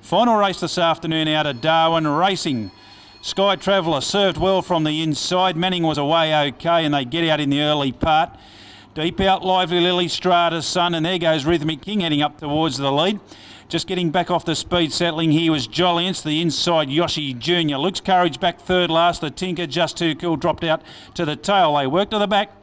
Final race this afternoon out of Darwin Racing. Sky Traveller served well from the inside. Manning was away okay and they get out in the early part. Deep out, Lively Lily, Strata's son, and there goes Rhythmic King heading up towards the lead. Just getting back off the speed, settling here was Jolliance, the inside Yoshi Jr. Luke's Courage back third last. The Tinker, just too cool, dropped out to the tail. They work to the back.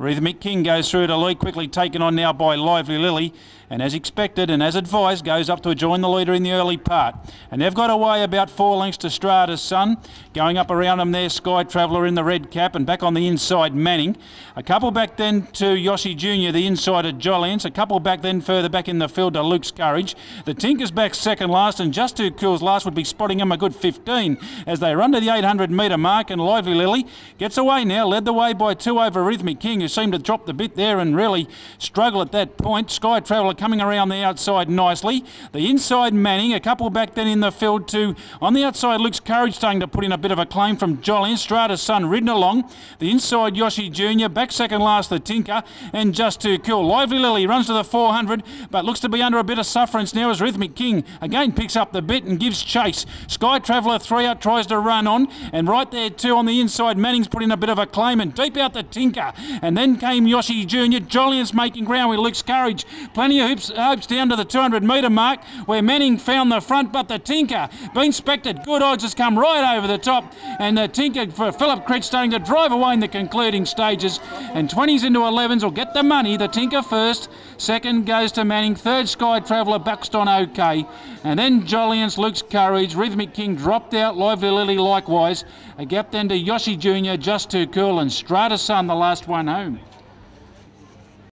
Rhythmic King goes through to lead, quickly taken on now by Lively Lily, and as expected and as advised, goes up to join the leader in the early part. And they've got away about four lengths to Strata's son. Going up around them there, Sky Traveller in the red cap, and back on the inside, Manning. A couple back then to Yoshi Jr., the inside of Jolliance. A couple back then further back in the field to Luke's Courage. The Tinker's back second last, and Just too Cool's last would be spotting him a good 15 as they run to the 800 metre mark, and Lively Lily gets away now, led the way by two over Rhythmic King, seemed to drop the bit there and really struggle at that point. Sky Traveller coming around the outside nicely. The inside Manning, a couple back then in the field too. On the outside, Luke's Courage starting to put in a bit of a claim from Jolly. Strata's son ridden along. The inside Yoshi Jr. Back second last, the Tinker. And just too cool. Lively Lily runs to the 400, but looks to be under a bit of sufferance now as Rhythmic King again picks up the bit and gives chase. Sky Traveller three out tries to run on. And right there too on the inside, Manning's put in a bit of a claim and deep out the Tinker. And then came Yoshi Jr. Jolliance making ground with Luke's Courage. Plenty of hopes, hopes down to the 200 metre mark where Manning found the front, but the Tinker, being spected, good odds has come right over the top. And the Tinker for Philip Critch starting to drive away in the concluding stages. And 20s into 11s will get the money. The Tinker first, second goes to Manning, third Sky Traveller boxed on okay. And then Jolliance, Luke's Courage, Rhythmic King dropped out, Lively Lily likewise. A gap then to Yoshi Jr., just too cool, and Strata Sun, the last one home.